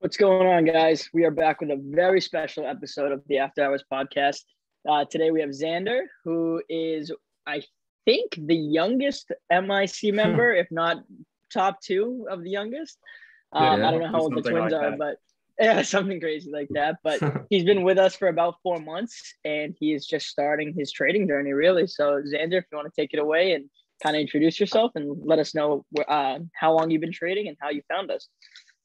What's going on, guys? We are back with a very special episode of the After Hours podcast. Uh, today we have Zander, who is, I think, the youngest MIC member, if not top two of the youngest. Um, Yeah, I don't know how old the twins like are, that. but yeah, something crazy like that. But he's been with us for about four months, and he is just starting his trading journey, really. So, Zander, if you want to take it away and kind of introduce yourself and let us know uh, how long you've been trading and how you found us.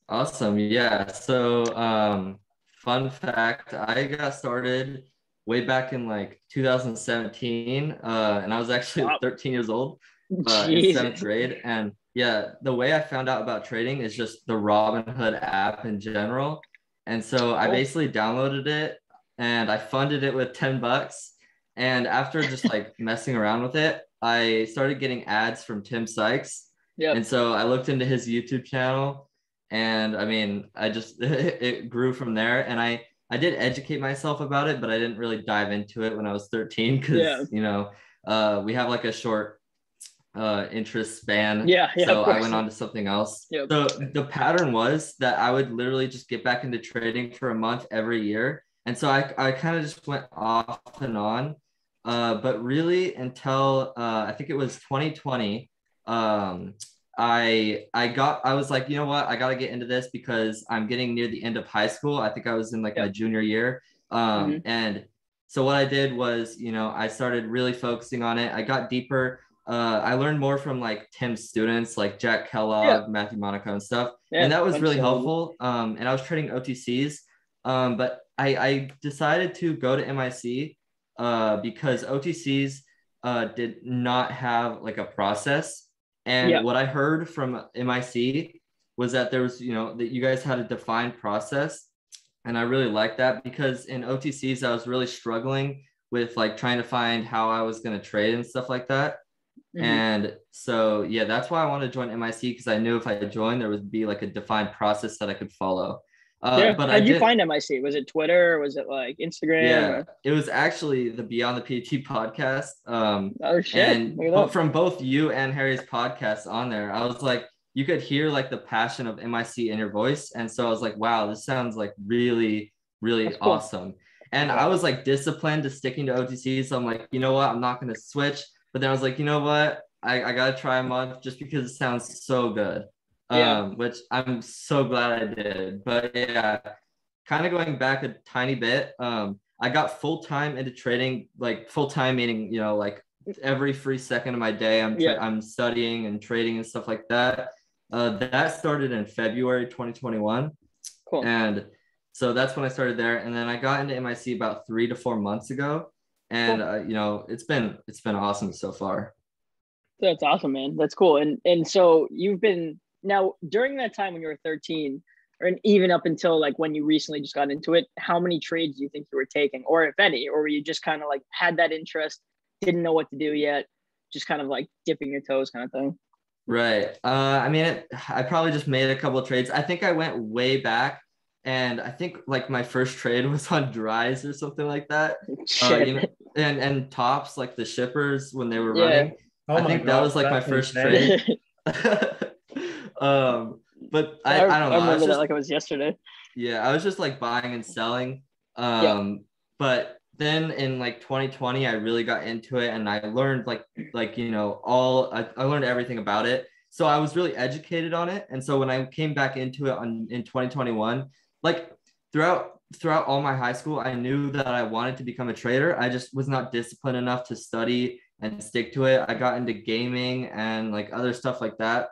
Awesome. Yeah. So, um, fun fact, I got started way back in like 2017, uh, and I was actually Wow. 13 years old uh, in seventh grade. And yeah, the way I found out about trading is just the Robinhood app in general. And so I basically downloaded it and I funded it with 10 bucks. And after just like messing around with it, I started getting ads from Tim Sykes. Yep. And so I looked into his YouTube channel and I mean, I just it grew from there and I I did educate myself about it, but I didn't really dive into it when I was 13 cuz Yeah. you know, uh we have like a short uh interest span. Yeah, yeah. so I went on to something else. Yep. So the pattern was that I would literally just get back into trading for a month every year. And so I, I kind of just went off and on. Uh, but really until uh, I think it was 2020, um, I I got I was like, you know what, I gotta get into this because I'm getting near the end of high school. I think I was in like my junior year. Um, Mhm. and so what I did was, you know, I started really focusing on it. I got deeper. Uh, I learned more from like Tim's students, like Jack Kellogg, Yeah. Matthew Monaco, and stuff Yeah, and that was really helpful. Um, and I was trading OTCs, um, but I, I decided to go to MIC uh, because OTCs uh, did not have like a process. And Yeah. what I heard from MIC was that there was, you know, that you guys had a defined process. And I really liked that because in OTCs, I was really struggling with like trying to find how I was going to trade and stuff like that. Mhm. And so, yeah, that's why I wanted to join MIC because I knew if I joined, there would be like a defined process that I could follow. Uh, yeah. But How'd I you did, find MIC? Was it Twitter or was it like Instagram? yeah, or- it was actually the Beyond the PhD podcast. Um, Oh shit! and Look at bo- that. from both you and Harry's podcasts on there, I was like, you could hear like the passion of MIC in your voice. And so I was like, wow, this sounds like really, really That's cool. awesome. And I was like disciplined to sticking to OTC. So I'm like, you know what? I'm not going to switch. But then I was like, you know what? I, I got to try a month just because it sounds so good. Yeah. Um, which I'm so glad I did. But yeah, kind of going back a tiny bit. Um, I got full time into trading, like full time meaning, you know, like every free second of my day, I'm tra- Yeah. I'm studying and trading and stuff like that. Uh, that started in February 2021, Cool. and so that's when I started there. And then I got into MIC about three to four months ago, and uh, you know, it's been it's been awesome so far. That's awesome, man. That's cool. And and so you've been now during that time when you were 13, or even up until like when you recently just got into it, how many trades do you think you were taking, or if any, or were you just kind of like had that interest, didn't know what to do yet, just kind of like dipping your toes, kind of thing? Right. Uh, I mean, it, I probably just made a couple of trades. I think I went way back, and I think like my first trade was on DRYS or something like that. Uh, you know, and and tops like the shippers when they were Yeah. running. Oh I my think that was, like, my first insane. um, but I, I, I don't know. I remember was that like it was yesterday. yeah, I was just like buying and selling. Um, but then in like 2020, I really got into it and I learned like like you know all I, I learned everything about it. So I was really educated on it. And so when I came back into it on in 2021, like throughout throughout all my high school, I knew that I wanted to become a trader. I just was not disciplined enough to study and stick to it. I got into gaming and like other stuff like that.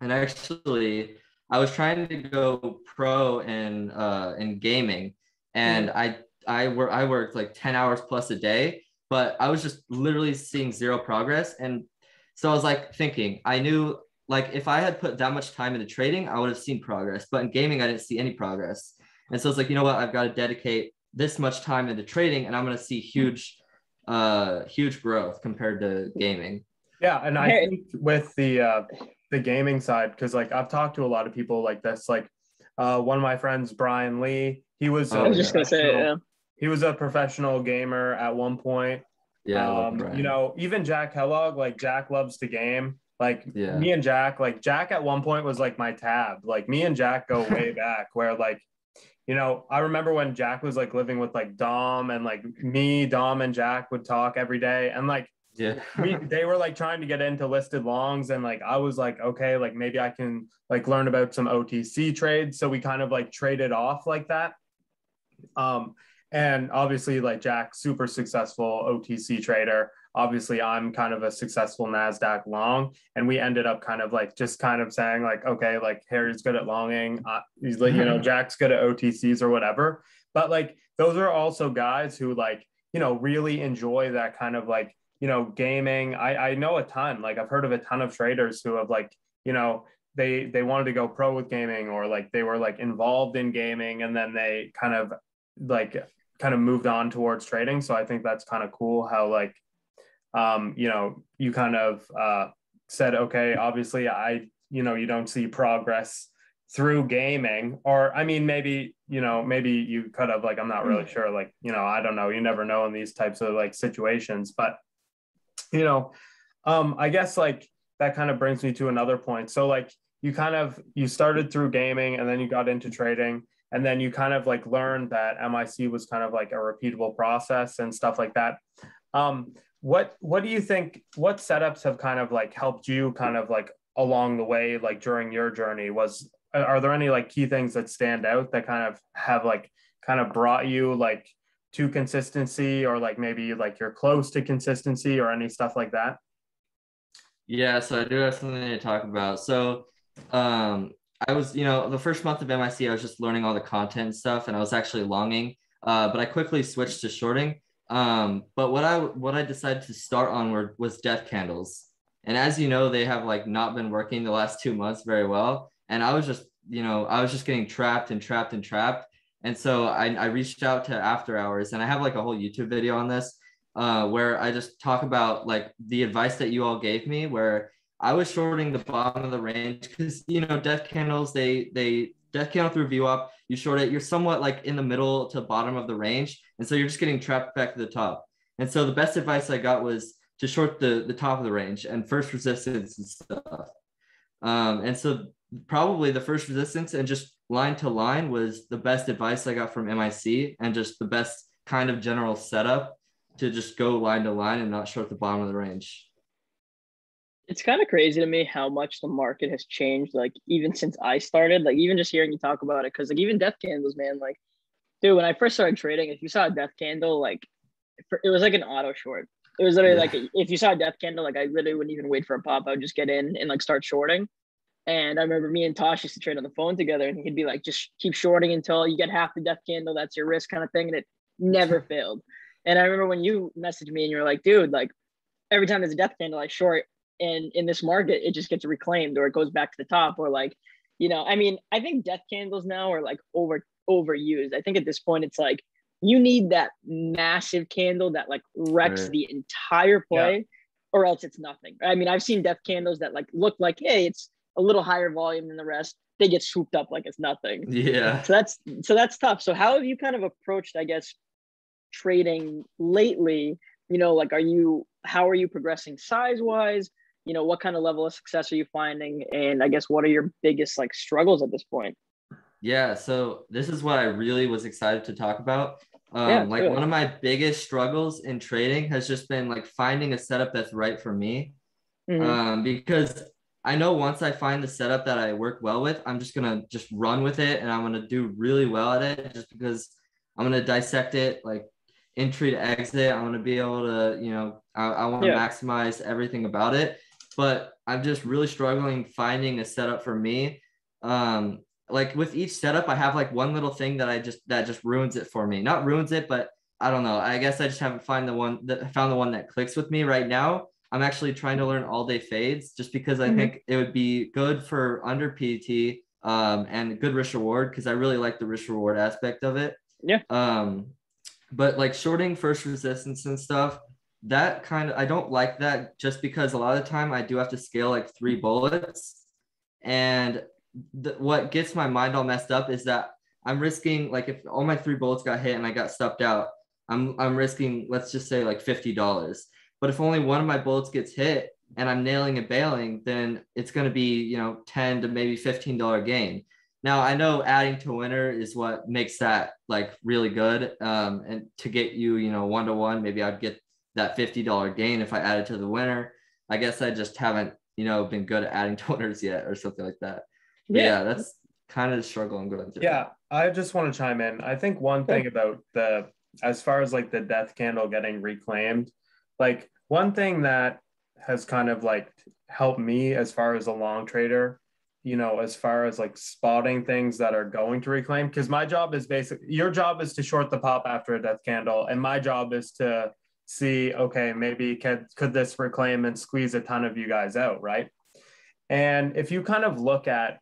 And actually, I was trying to go pro in uh in gaming. And I I work I worked like 10 hours plus a day, but I was just literally seeing zero progress. And so I was like thinking, I knew like if I had put that much time into trading, I would have seen progress, but in gaming I didn't see any progress. And so it's like, you know what, I've got to dedicate this much time into trading and I'm going to see huge uh huge growth compared to gaming. Yeah, and I think with the uh, the gaming side, because like I've talked to a lot of people like this. Like uh, one of my friends, Brian Lee, he was. Oh, I was just gonna say, yeah. he was a professional gamer at one point. Yeah, um, you know, even Jack Kellogg, like Jack loves to game. Like Yeah. me and Jack, like Jack at one point was like my tab. Like me and Jack go way back where like, you know, I remember when Jack was like living with like Dom and like me, Dom and Jack would talk every day. And like Yeah. we they were like trying to get into listed longs and like I was like, okay, like maybe I can like learn about some OTC trades. So we kind of like traded off like that. Um, and obviously like Jack, super successful OTC trader. Obviously, I'm kind of a successful NASDAQ long. And we ended up kind of like just kind of saying, like, okay, like Harry's good at longing. Uh, he's like, you know, Jack's good at OTCs or whatever. But like those are also guys who like, you know, really enjoy that kind of like, you know, gaming. I, I know a ton. Like I've heard of a ton of traders who have like, you know, they they wanted to go pro with gaming or like they were like involved in gaming and then they kind of like kind of moved on towards trading. So I think that's kind of cool how like um, you know, you kind of uh said, okay, obviously I, you know, you don't see progress through gaming or i mean maybe you know maybe you could have like i'm not really sure like you know i don't know you never know in these types of like situations but you know um i guess like that kind of brings me to another point. So like you kind of you started through gaming and then you got into trading and then you kind of like learned that mic was kind of like a repeatable process and stuff like that. Um what what do you think what setups have kind of like helped you kind of like along the way like during your journey? Was are there any like key things that stand out that kind of have like kind of brought you like to consistency or like maybe like you're close to consistency or any stuff like that Yeah, so I do have something to talk about. So, um, I was, you know, the first month of MIC, I was just learning all the content and stuff, and I was actually longing. Uh, but I quickly switched to shorting. Um, but what I what I decided to start on were, was death candles, and as you know, they have like not been working the last two months very well. And I was just, you know, I was just getting trapped and trapped and trapped. And so I, I reached out to After Hours, and I have like a whole YouTube video on this uh, where I just talk about like the advice that you all gave me, where I was shorting the bottom of the range because you know death candles they they death candle through VWAP you short it you're somewhat like in the middle to bottom of the range and so you're just getting trapped back to the top. And so the best advice I got was to short the the top of the range and first resistance and stuff. Um, and so probably the first resistance and just line to line was the best advice I got from MIC and just the best kind of general setup to just go line to line and not short the bottom of the range. It's kind of crazy to me how much the market has changed, like even since I started, like even just hearing you talk about it, because like even death candles, man, like, dude, when I first started trading, if you saw a death candle, like, it was like an auto short. It was literally Yeah. like if you saw a death candle, like I literally wouldn't even wait for a pop. I would just get in and like start shorting. And I remember me and Tosh used to trade on the phone together, and he'd be like, just keep shorting until you get half the death candle. That's your risk, kind of thing. And it never failed. And I remember when you messaged me and you were like, dude, like every time there's a death candle, I short. And in this market, it just gets reclaimed or it goes back to the top. Or like, you know, I mean, I think death candles now are like over overused. I think at this point, it's like you need that massive candle that like wrecks Right. the entire play, or else it's nothing. I mean, I've seen death candles that like look like, hey, it's a little higher volume than the rest. They get swooped up like it's nothing. Yeah. So that's so that's tough. So how have you kind of approached, I guess, trading lately? You know, like are you how are you progressing size wise? You know, what kind of level of success are you finding? And I guess what are your biggest like struggles at this point? Yeah, so this is what I really was excited to talk about. Um, Yeah, like good. one of my biggest struggles in trading has just been like finding a setup that's right for me. Mhm. Um, because I know once I find the setup that I work well with, I'm just gonna just run with it and I'm gonna do really well at it just because I'm gonna dissect it like entry to exit. I'm gonna be able to, you know, I, I want to Yeah. maximize everything about it. But I'm just really struggling finding a setup for me. Um, like with each setup, I have like one little thing that I just that just ruins it for me. Not ruins it, but I don't know. I guess I just haven't find the one that found the one that clicks with me right now. I'm actually trying to learn all day fades just because I Mhm. think it would be good for under PDT um, and good risk reward because I really like the risk reward aspect of it. Yeah. Um, but like shorting first resistance and stuff, that kind of I don't like that just because a lot of the time I do have to scale like three bullets, and the, what gets my mind all messed up is that I'm risking like if all my three bullets got hit and I got stuffed out, I'm I'm risking let's just say like fifty dollars. But if only one of my bullets gets hit, and I'm nailing and bailing, then it's going to be, you know, 10 to maybe $15 gain. Now I know adding to winner is what makes that like really good. Um, and to get you, you know, one to one, maybe I'd get that $50 gain if I added to the winner. I guess I just haven't, you know, been good at adding to winners yet or something like that. Yeah, yeah that's kind of the struggle I'm going through. Yeah, I just want to chime in. I think one thing about the as far as like the death candle getting reclaimed, like one thing that has kind of like helped me as far as a long trader you know as far as like spotting things that are going to reclaim because my job is basically your job is to short the pop after a death candle and my job is to see okay maybe could could this reclaim and squeeze a ton of you guys out right? And if you kind of look at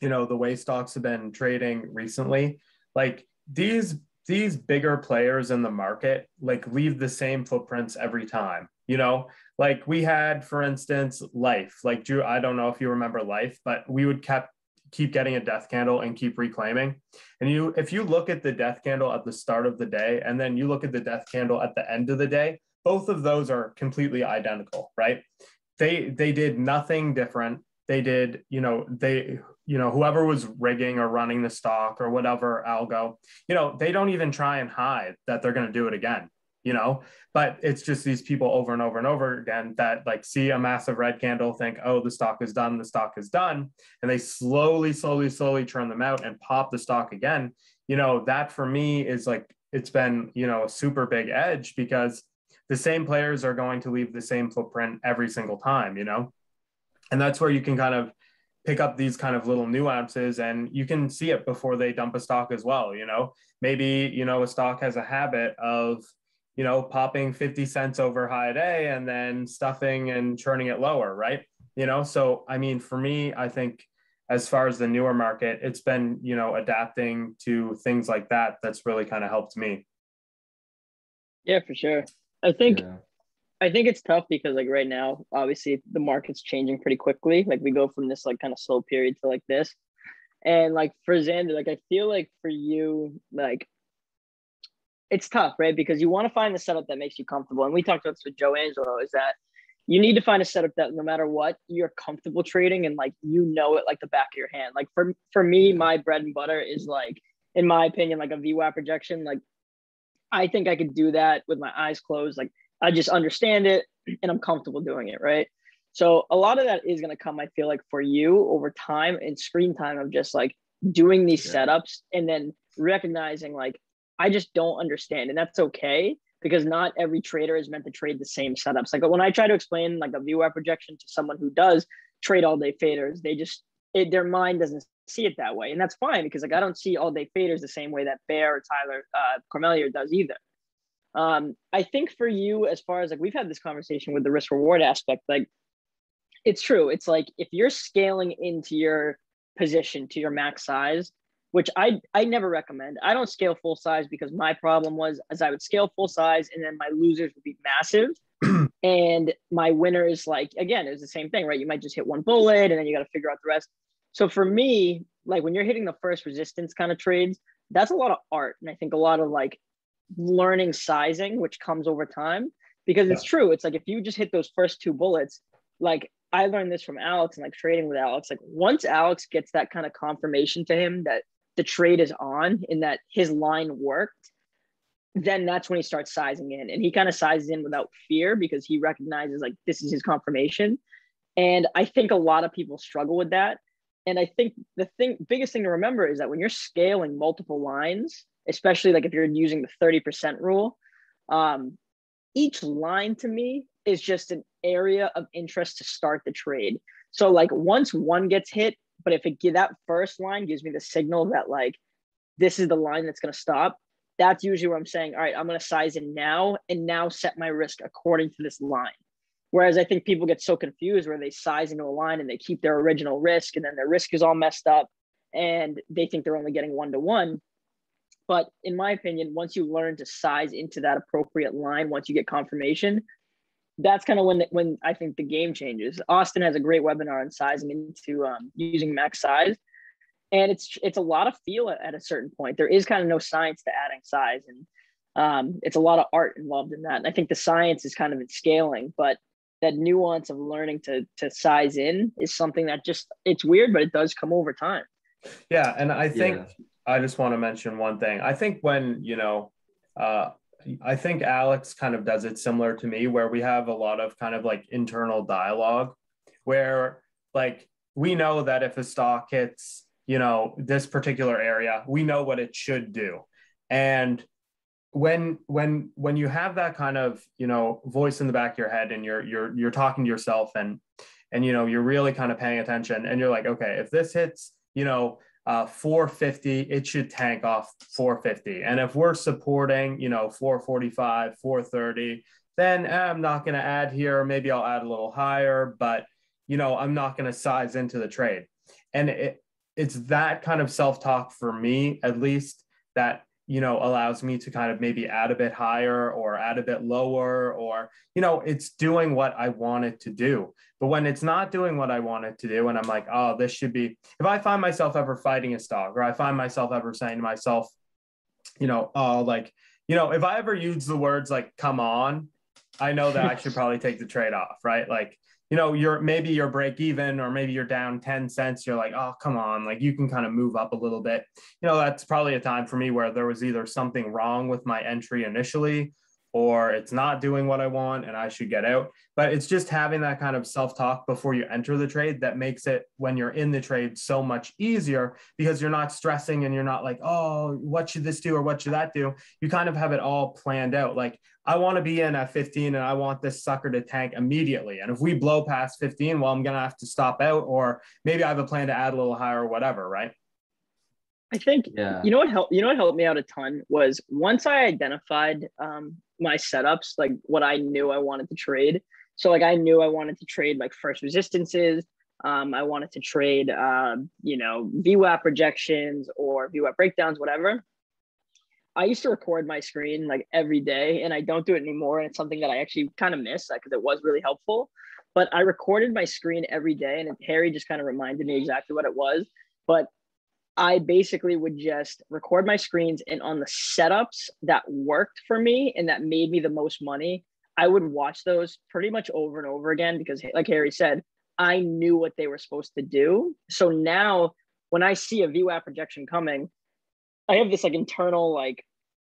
you know the way stocks have been trading recently like these these bigger players in the market like leave the same footprints every time you know? Like we had for instance life. Like drew i don't know if you remember life but we would kept keep getting a death candle and keep reclaiming. And you if you look at the death candle at the start of the day and then you look at the death candle at the end of the day both of those are completely identical right? They they did nothing different they did you know they you know whoever was rigging or running the stock or whatever algo you know they don't even try and hide that they're going to do it again you know? But it's just these people over and over and over again that like see a massive red candle think oh the stock is done the stock is done and they slowly slowly slowly turn them out and pop the stock again. You know that for me is like it's been you know a super big edge because the same players are going to leave the same footprint every single time you know and that's where you can kind of pick up these kind of little nuances and you can see it before they dump a stock as well you know maybe you know a stock has a habit of you know, popping 50 cents over high day and then stuffing and churning it lower, right? You know, so I mean, for me, I think as far as the newer market, it's been, you know, adapting to things like that that's really kind of helped me. Yeah, for sure. I think yeah. I think it's tough because like right now, obviously the market's changing pretty quickly. Like we go from this like kind of slow period to like this. And like for Zander, like I feel like for you, like it's tough, right? Because you want to find the setup that makes you comfortable. And we talked about this with Joe Angelo is that you need to find a setup that no matter what, you're comfortable trading and like you know it like the back of your hand. Like for for me, my bread and butter is like, in my opinion, like a VWAP projection. Like I think I could do that with my eyes closed. Like I just understand it and I'm comfortable doing it, right? So a lot of that is going to come, I feel like, for you over time and screen time of just like doing these yeah. setups and then recognizing like I just don't understand. And that's okay because not every trader is meant to trade the same setups. Like when I try to explain like a VWAP projection to someone who does trade all day faders, they just, it, their mind doesn't see it that way. And that's fine because like I don't see all day faders the same way that Bear or Tyler uh, Carmelier does either. Um, I think for you, as far as like we've had this conversation with the risk reward aspect, like it's true. It's like if you're scaling into your position to your max size, which I I never recommend. I don't scale full size because my problem was as I would scale full size and then my losers would be massive. and my winners, like again, it was the same thing, right? You might just hit one bullet and then you got to figure out the rest. So for me, like when you're hitting the first resistance kind of trades, that's a lot of art. And I think a lot of like learning sizing, which comes over time. Because yeah. it's true. It's like if you just hit those first two bullets, like I learned this from Alex and like trading with Alex. Like once Alex gets that kind of confirmation to him that the trade is on and that his line worked, then that's when he starts sizing in. And he kind of sizes in without fear because he recognizes like this is his confirmation. And I think a lot of people struggle with that. And I think the thing biggest thing to remember is that when you're scaling multiple lines, especially like if you're using the 30% rule, um, each line to me is just an area of interest to start the trade. So like once one gets hit, but if it that first line gives me the signal that like this is the line that's going to stop, that's usually where I'm saying, all right, I'm going to size in now and now set my risk according to this line. Whereas I think people get so confused where they size into a line and they keep their original risk and then their risk is all messed up and they think they're only getting one to one. But in my opinion, once you learn to size into that appropriate line, once you get confirmation, that's kind of when when I think the game changes. Austin has a great webinar on sizing into um, using max size, and it's it's a lot of feel at, at, a certain point. There is kind of no science to adding size, and um, it's a lot of art involved in that. And I think the science is kind of in scaling, but that nuance of learning to to size in is something that just it's weird, but it does come over time. Yeah, and I think yeah. I just want to mention one thing. I think when you know, uh, I think Alex kind of does it similar to me, where we have a lot of kind of like internal dialogue, where like we know that if a stock hits you know this particular area, we know what it should do, and when when when you have that kind of you know voice in the back of your head and you're you're you're talking to yourself and and you know you're really kind of paying attention and you're like okay if this hits you know uh, 450 it should tank off 450 and if we're supporting you know 445 430 then eh, i'm not going to add here. Maybe i'll add a little higher but you know i'm not going to size into the trade. And it, it's that kind of self-talk for me at least that you know allows me to kind of maybe add a bit higher or add a bit lower or you know it's doing what i want it to do. But when it's not doing what i want it to do and i'm like oh this should be if i find myself ever fighting a stock or i find myself ever saying to myself you know oh like you know if i ever use the words like come on i know that i should probably take the trade off right like you know, you're maybe you're break even or maybe you're down 10 cents. You're like, oh, come on. Like you can kind of move up a little bit. You know, that's probably a time for me where there was either something wrong with my entry initially or it's not doing what I want and I should get out. But it's just having that kind of self talk before you enter the trade that makes it when you're in the trade so much easier because you're not stressing and you're not like, oh, what should this do or what should that do? You kind of have it all planned out. Like, I want to be in at 15 and I want this sucker to tank immediately. And if we blow past 15, well, I'm going to have to stop out or maybe I have a plan to add a little higher or whatever, right? I think yeah. you know what helped you know what helped me out a ton was once I identified um, my setups, like what I knew I wanted to trade. So like I knew I wanted to trade like first resistances. Um, I wanted to trade, uh, you know, VWAP projections or VWAP breakdowns, whatever. I used to record my screen like every day, and I don't do it anymore. And it's something that I actually kind of miss because it was really helpful. But I recorded my screen every day, and Harry just kind of reminded me exactly what it was. But I basically would just record my screens and on the setups that worked for me and that made me the most money, I would watch those pretty much over and over again because, like Harry said, I knew what they were supposed to do. So now when I see a VWAP projection coming, I have this like internal like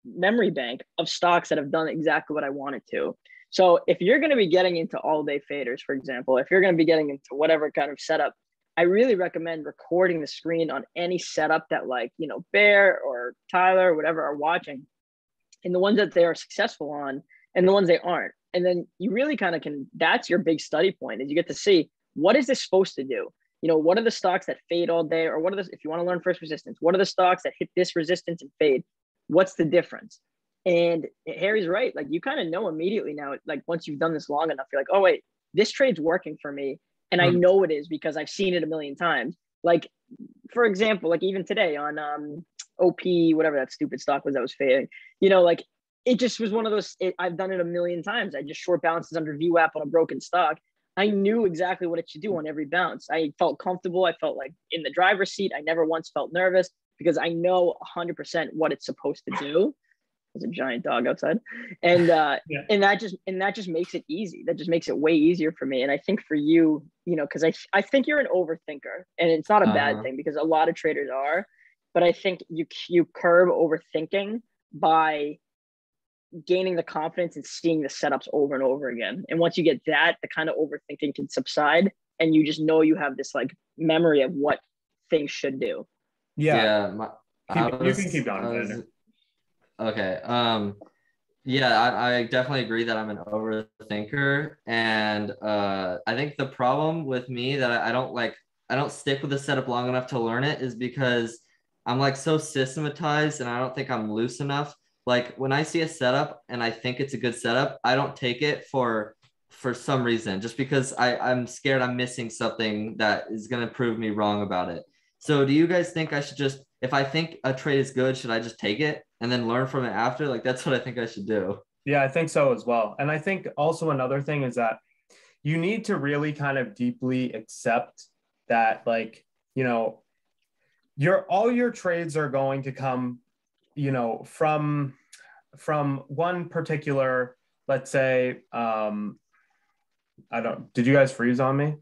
memory bank of stocks that have done exactly what I wanted to. So if you're going to be getting into all day faders, for example, if you're going to be getting into whatever kind of setup I really recommend recording the screen on any setup that like, you know, Bear or Tyler or whatever are watching and the ones that they are successful on and the ones they aren't. And then you really kind of can, that's your big study point is you get to see what is this supposed to do? You know, what are the stocks that fade all day or what are the, if you want to learn first resistance, what are the stocks that hit this resistance and fade? What's the difference? And Harry's right. Like you kind of know immediately now, like once you've done this long enough, you're like, oh, wait, this trade's working for me and I hmm. know it is because I've seen it a million times. Like, for example, like even today on um OP, whatever that stupid stock was that was fading, you know, like it just was one of those. It, I've done it a million times. I just short balances under VWAP on a broken stock. I knew exactly what it should do on every bounce. I felt comfortable. I felt like in the driver's seat. I never once felt nervous because I know 100% what it's supposed to do. There's a giant dog outside, and uh, yeah. and that just and that just makes it easy. That just makes it way easier for me. And I think for you, you know, because I I think you're an overthinker, and it's not a uh-huh. bad thing because a lot of traders are, but I think you you curb overthinking by gaining the confidence and seeing the setups over and over again. And once you get that, the kind of overthinking can subside, and you just know you have this like memory of what things should do. Yeah, yeah my, keep, was, you can keep going. Okay. Um, yeah, I, I definitely agree that I'm an overthinker, and uh, I think the problem with me that I, I don't like I don't stick with the setup long enough to learn it is because I'm like so systematized, and I don't think I'm loose enough. Like when I see a setup and I think it's a good setup, I don't take it for for some reason just because I, I'm scared I'm missing something that is going to prove me wrong about it. So do you guys think I should just if I think a trade is good, should I just take it and then learn from it after? Like that's what I think I should do. Yeah, I think so as well. And I think also another thing is that you need to really kind of deeply accept that like, you know, your all your trades are going to come, you know, from from one particular, let's say, um, I don't. Did you guys freeze on me?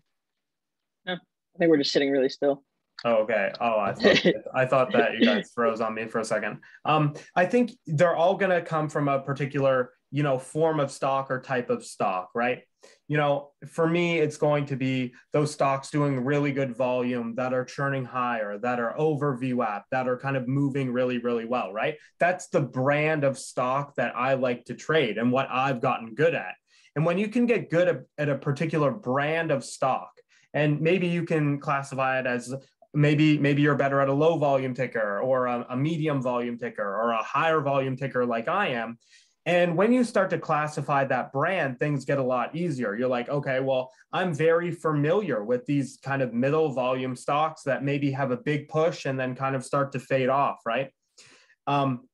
No, I think we're just sitting really still. Oh, okay. Oh, I thought, I thought that you guys froze on me for a second. Um, I think they're all going to come from a particular, you know, form of stock or type of stock, right? You know, for me, it's going to be those stocks doing really good volume that are churning higher, that are over VWAP, that are kind of moving really, really well, right? That's the brand of stock that I like to trade and what I've gotten good at. And when you can get good at, at a particular brand of stock, and maybe you can classify it as maybe maybe you're better at a low volume ticker or a, a, medium volume ticker or a higher volume ticker like I am. And when you start to classify that brand, things get a lot easier. You're like, okay, well, I'm very familiar with these kind of middle volume stocks that maybe have a big push and then kind of start to fade off, right? Um,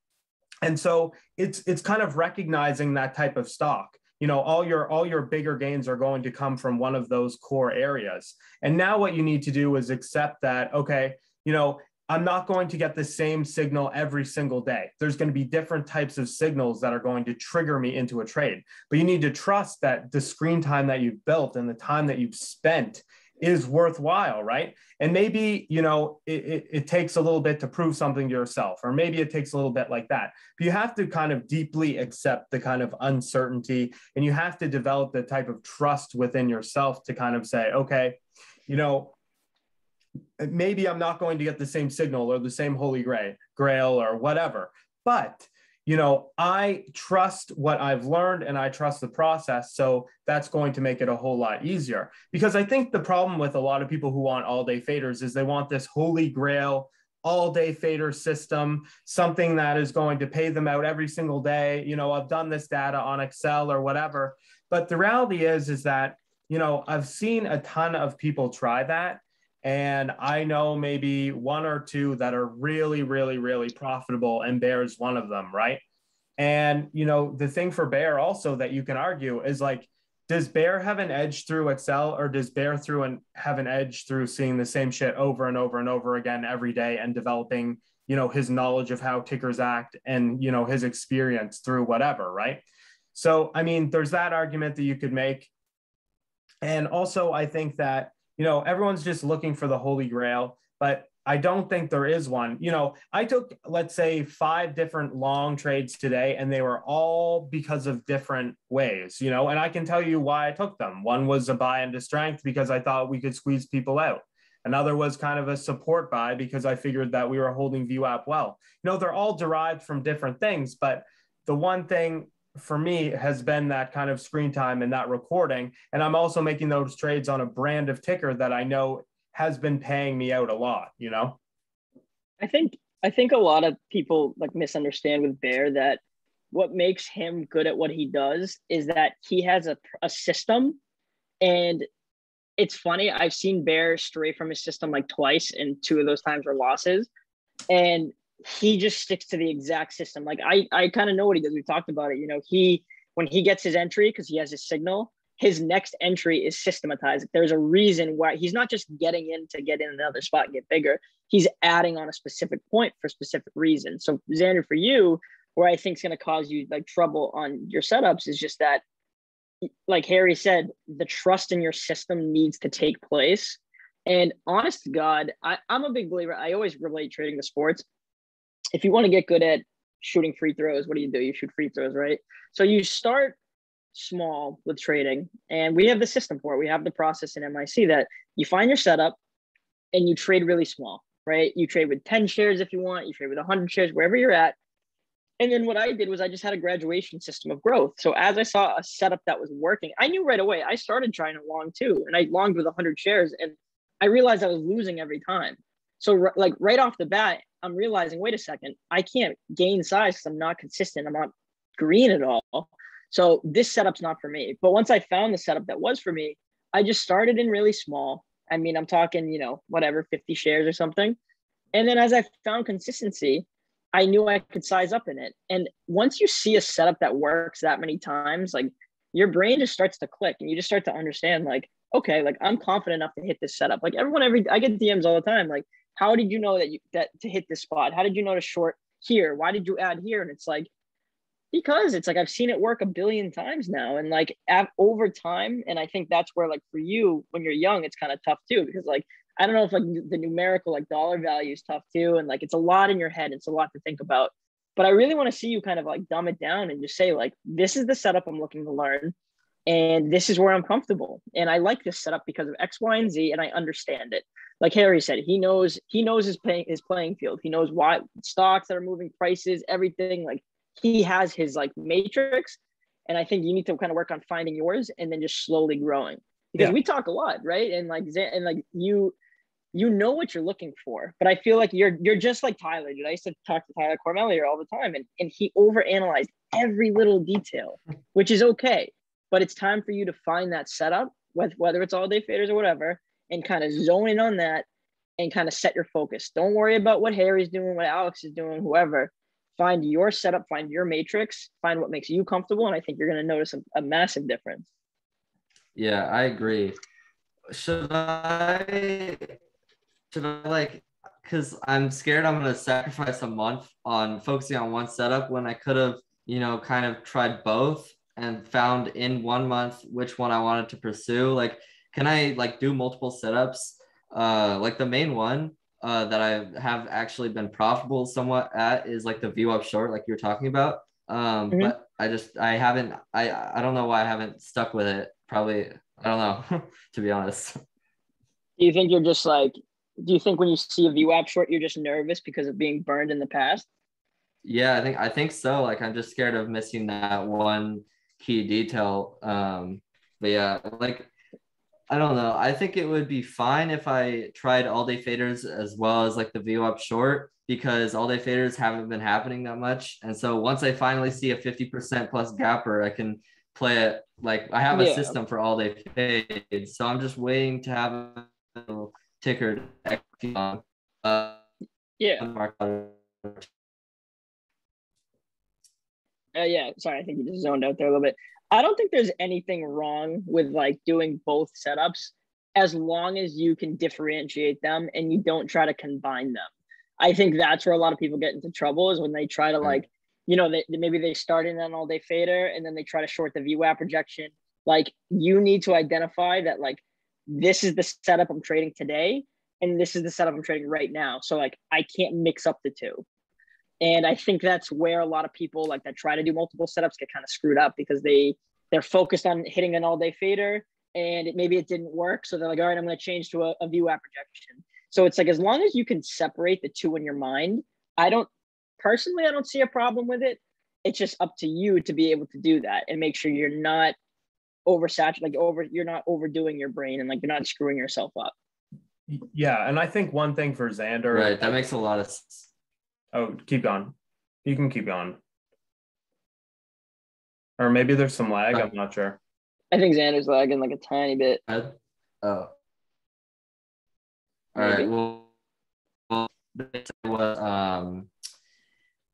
and so it's it's kind of recognizing that type of stock you know all your all your bigger gains are going to come from one of those core areas. And now what you need to do is accept that okay you know i'm not going to get the same signal every single day. There's going to be different types of signals that are going to trigger me into a trade. But you need to trust that the screen time that you've built and the time that you've spent is worthwhile, right? And maybe, you know, it, it, it, takes a little bit to prove something to yourself, or maybe it takes a little bit like that. But you have to kind of deeply accept the kind of uncertainty and you have to develop the type of trust within yourself to kind of say, okay, you know, maybe I'm not going to get the same signal or the same holy grail, grail or whatever, but you know, I trust what I've learned and I trust the process. So that's going to make it a whole lot easier. Because I think the problem with a lot of people who want all day faders is they want this holy grail all day fader system, something that is going to pay them out every single day. You know, I've done this data on Excel or whatever. But the reality is, is that, you know, I've seen a ton of people try that and I know maybe one or two that are really, really, really profitable, and Bear is one of them, right? And you know, the thing for Bear also that you can argue is like, does Bear have an edge through Excel, or does Bear through and have an edge through seeing the same shit over and over and over again every day and developing, you know, his knowledge of how tickers act and you know his experience through whatever, right? So I mean, there's that argument that you could make. And also, I think that you know, everyone's just looking for the holy grail, but I don't think there is one. You know, I took, let's say, five different long trades today, and they were all because of different ways, you know, and I can tell you why I took them. One was a buy into strength because I thought we could squeeze people out. Another was kind of a support buy because I figured that we were holding VWAP well. You know, they're all derived from different things, but the one thing for me has been that kind of screen time and that recording. And I'm also making those trades on a brand of ticker that I know has been paying me out a lot, you know? I think I think a lot of people like misunderstand with Bear that what makes him good at what he does is that he has a, a system and it's funny i've seen bear stray from his system like twice and two of those times were losses and he just sticks to the exact system. Like I, I kind of know what he does. We've talked about it. You know, he when he gets his entry because he has his signal, his next entry is systematized. There's a reason why he's not just getting in to get in another spot and get bigger. He's adding on a specific point for specific reason. So Zander, for you, where I think is going to cause you like trouble on your setups is just that, like Harry said, the trust in your system needs to take place. And honest to God, I, I'm a big believer. I always relate trading to sports if you want to get good at shooting free throws, what do you do? You shoot free throws, right? So you start small with trading, and we have the system for it. We have the process in MIC that you find your setup and you trade really small, right? You trade with 10 shares if you want, you trade with 100 shares, wherever you're at. And then what I did was I just had a graduation system of growth. So as I saw a setup that was working, I knew right away. I started trying to long too, and I longed with 100 shares, and I realized I was losing every time. So like right off the bat, I'm realizing, wait a second, I can't gain size because I'm not consistent. I'm not green at all. So this setup's not for me. But once I found the setup that was for me, I just started in really small. I mean, I'm talking, you know, whatever, 50 shares or something. And then as I found consistency, I knew I could size up in it. And once you see a setup that works that many times, like your brain just starts to click and you just start to understand, like, okay, like I'm confident enough to hit this setup. Like everyone, every I get DMs all the time, like, how did you know that you that to hit this spot? How did you know to short here? Why did you add here? And it's like because it's like I've seen it work a billion times now, and like at, over time, and I think that's where like for you when you're young, it's kind of tough too because like I don't know if like the numerical like dollar value is tough too, and like it's a lot in your head, it's a lot to think about. But I really want to see you kind of like dumb it down and just say like this is the setup I'm looking to learn, and this is where I'm comfortable, and I like this setup because of X, Y, and Z, and I understand it. Like Harry said, he knows he knows his playing his playing field. He knows why stocks that are moving prices, everything. Like he has his like matrix. And i think you need to kind of work on finding yours and then just slowly growing. Because yeah. we talk a lot right? And like and like you you know what you're looking for. But i feel like you're you're just like tyler dude. I used to talk to tyler cormelier all the time and, and he overanalyzed every little detail which is okay. But it's time for you to find that setup with, whether it's all day faders or whatever and kind of zone in on that and kind of set your focus don't worry about what harry's doing what alex is doing whoever find your setup, find your matrix, find what makes you comfortable. And I think you're going to notice a, a massive difference. Yeah, I agree. Should I, should I like, because I'm scared I'm going to sacrifice a month on focusing on one setup when I could have, you know, kind of tried both and found in one month which one I wanted to pursue. Like, can I like do multiple setups? Uh, like the main one uh, that I have actually been profitable somewhat at is like the VWAP short, like you're talking about. Um, mm-hmm. But I just I haven't I I don't know why I haven't stuck with it. Probably I don't know to be honest. Do you think you're just like? Do you think when you see a VWAP short, you're just nervous because of being burned in the past? Yeah, I think I think so. Like I'm just scared of missing that one key detail. Um, but yeah, like I don't know. I think it would be fine if I tried all day faders as well as like the VWAP short because all day faders haven't been happening that much. And so once I finally see a 50% plus gapper, I can play it like I have a yeah. system for all day fades. So I'm just waiting to have a little ticker on. Uh, yeah. Uh, yeah, sorry, I think you just zoned out there a little bit. I don't think there's anything wrong with like doing both setups as long as you can differentiate them and you don't try to combine them. I think that's where a lot of people get into trouble is when they try to like, you know, they, maybe they start in an all day fader and then they try to short the VWAP projection. Like you need to identify that like this is the setup I'm trading today and this is the setup I'm trading right now. So like I can't mix up the two. And I think that's where a lot of people like that try to do multiple setups get kind of screwed up because they they're focused on hitting an all day fader and it, maybe it didn't work. So they're like, all right, I'm going to change to a, a app projection. So it's like as long as you can separate the two in your mind, I don't personally I don't see a problem with it. It's just up to you to be able to do that and make sure you're not oversaturated, like over you're not overdoing your brain and like you're not screwing yourself up. Yeah, and I think one thing for Zander, right? That makes a lot of Oh, keep going. You can keep going. Or maybe there's some lag. I'm not sure. I think Zander's lagging like a tiny bit. Oh. All right. Well, well was um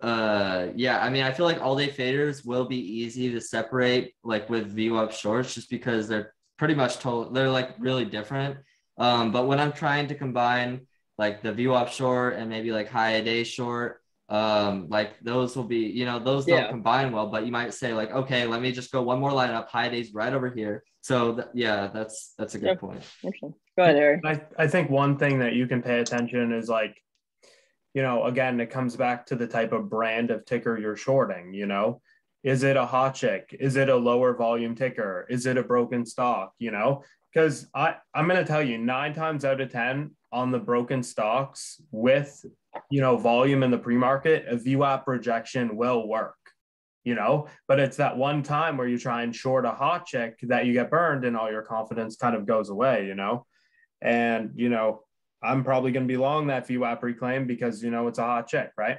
uh yeah i mean i feel like all day faders will be easy to separate like with VWAP shorts just because they're pretty much total they're like really different um but when i'm trying to combine like the VWAP short and maybe like high a day short. Um, like those will be, you know, those don't combine well, but you might say like, okay, let me just go one more lineup, high days right over here. So th- yeah, that's that's a good yep. point. Go ahead, Eric. I, I think one thing that you can pay attention is like, you know, again, it comes back to the type of brand of ticker you're shorting, you know. Is it a hot chick? Is it a lower volume ticker? Is it a broken stock? You know, because I I'm gonna tell you nine times out of ten on the broken stocks with you know volume in the pre-market, a VWAP projection will work. You know, but it's that one time where you try and short a hot chick that you get burned and all your confidence kind of goes away. You know, and you know I'm probably going to be long that VWAP reclaim because you know it's a hot chick, right?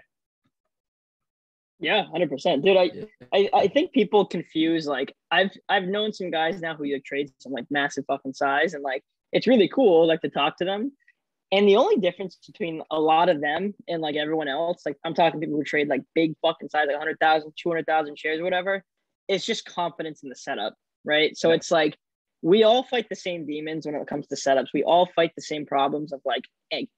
Yeah, hundred percent, dude. I, I I think people confuse like I've I've known some guys now who like trade some like massive fucking size and like it's really cool like to talk to them. And the only difference between a lot of them and like everyone else, like I'm talking people who trade like big fucking size, like 100,000, 200,000 shares, whatever, it's just confidence in the setup, right? So it's like we all fight the same demons when it comes to setups. We all fight the same problems of like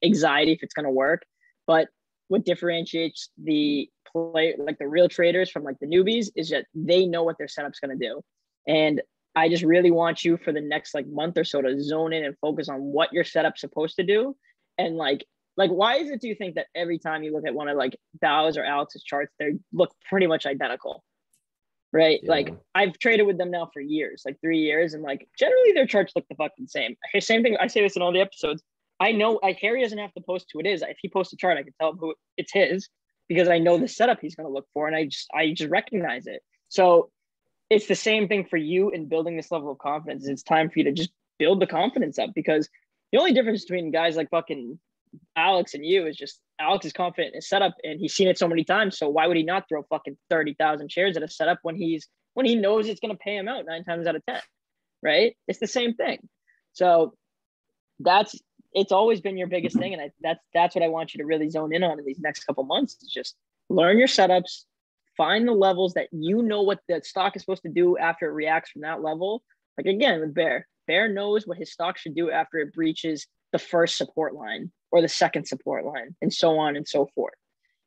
anxiety if it's going to work. But what differentiates the play like the real traders from like the newbies is that they know what their setup's going to do and i just really want you for the next like month or so to zone in and focus on what your setup's supposed to do. And like like why is it do you think that every time you look at one of like Bao's or Alex's charts they look pretty much identical? Right? Yeah. like I've traded with them now for years like three years and like generally their charts look the fucking same. Same thing I say this in all the episodes. I know I Harry doesn't have to post who it is. If he posts a chart I can tell him who it's his because I know the setup he's going to look for and I just I just recognize it. So it's the same thing for you in building this level of confidence it's time for you to just build the confidence up because the only difference between guys like fucking Alex and you is just Alex is confident in his setup and he's seen it so many times. So why would he not throw fucking 30,000 shares at a setup when he's when he knows it's going to pay him out nine times out of 10? Right? It's the same thing. So that's it's always been your biggest thing. And I, that's that's what I want you to really zone in on in these next couple months is just learn your setups, find the levels that you know what the stock is supposed to do after it reacts from that level. Like again with Bear, Bear knows what his stock should do after it breaches the first support line or the second support line, and so on and so forth.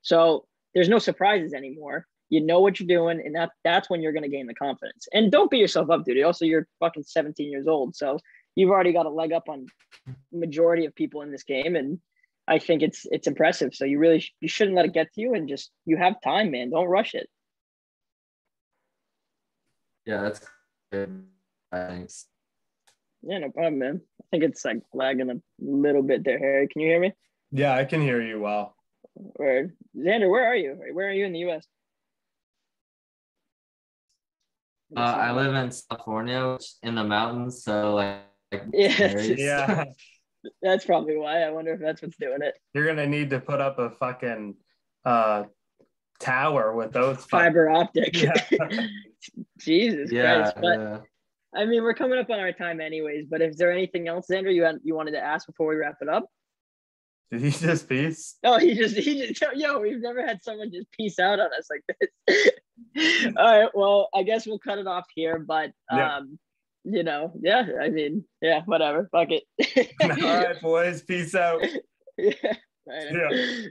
So there's no surprises anymore. You know what you're doing, and that that's when you're going to gain the confidence. And don't beat yourself up, dude. Also, you're fucking 17 years old, so you've already got a leg up on majority of people in this game, and I think it's it's impressive. So you really you shouldn't let it get to you, and just you have time, man. Don't rush it. Yeah, that's good. Thanks. Yeah, no problem, man. I think it's like lagging a little bit there, Harry. Can you hear me? Yeah, I can hear you well. Word. Zander, where are you? Where are you in the US? Uh, I live in California, in the mountains, so like, like yeah, yeah. That's probably why. I wonder if that's what's doing it. You're gonna need to put up a fucking uh tower with those fiber optic. Yeah. Jesus yeah, Christ! But yeah. I mean, we're coming up on our time anyways, but is there anything else, Zander, you had, you wanted to ask before we wrap it up? Did he just peace? Oh, he just he just yo, we've never had someone just peace out on us like this. All right, well, I guess we'll cut it off here, but yeah. um, you know, yeah, I mean, yeah, whatever, fuck it. All right, boys, peace out. yeah. Right. yeah.